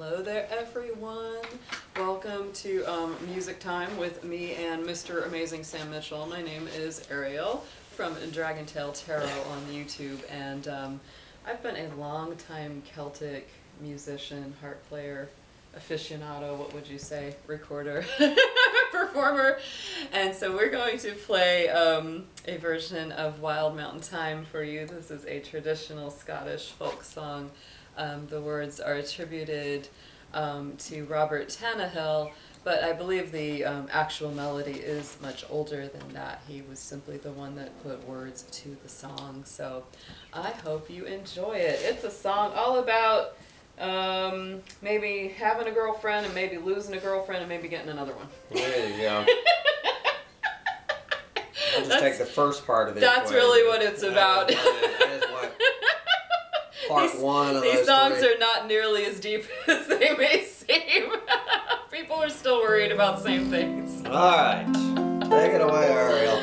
Hello there, everyone. Welcome to um, Music Time with me and Mr. Amazing Sam Mitchell. My name is Ariel from Dragon Tale Tarot on YouTube, and um, I've been a long-time Celtic musician, harp player, aficionado, what would you say, recorder, performer. And so we're going to play um, a version of Wild Mountain Thyme for you. This is a traditional Scottish folk song. Um, the words are attributed um, to Robert Tannahill, but I believe the um, actual melody is much older than that. He was simply the one that put words to the song. So I hope you enjoy it. It's a song all about um, maybe having a girlfriend and maybe losing a girlfriend and maybe getting another one. There you go. I'll just That's- take the first part of it. that's really what it's about. what it- that is what part These- one of These songs three. are not nearly as deep as they may seem. People are still worried about the same things. All right, take it away, Ariel.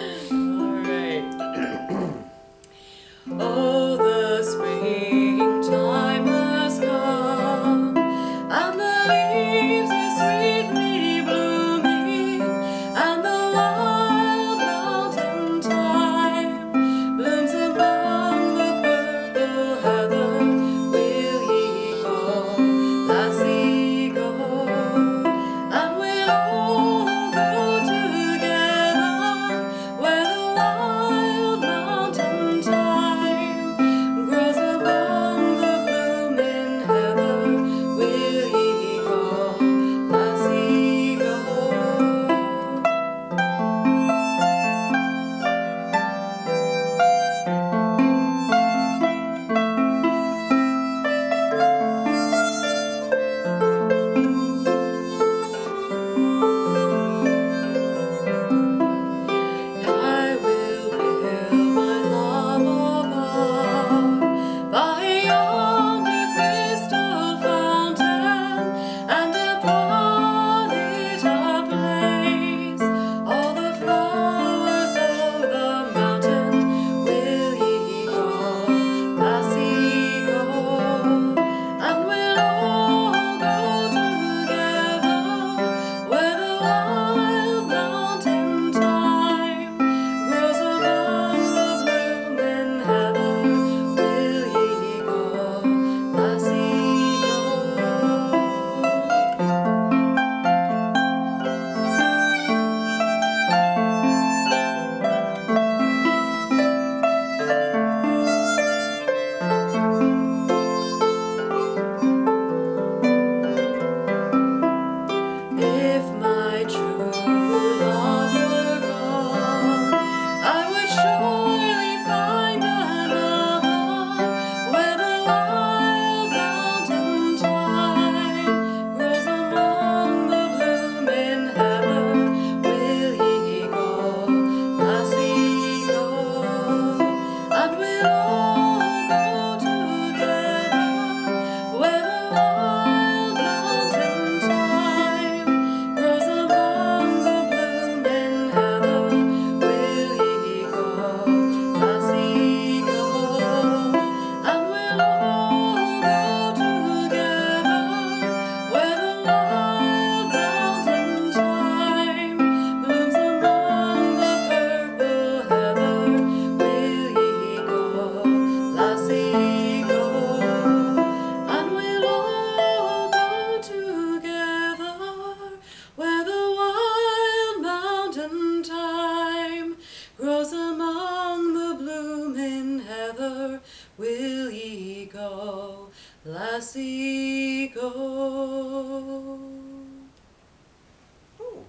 Ye go, lassie, go?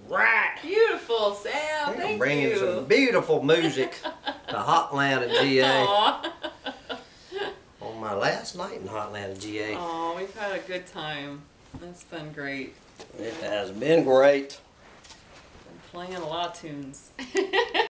Right. Beautiful, Sam. You're Thank bringing you. some beautiful music to Hotlanta GA Aw. on my last night in Hotlanta GA. Oh, we've had a good time. It's been great. It has been great. Been playing a lot of tunes.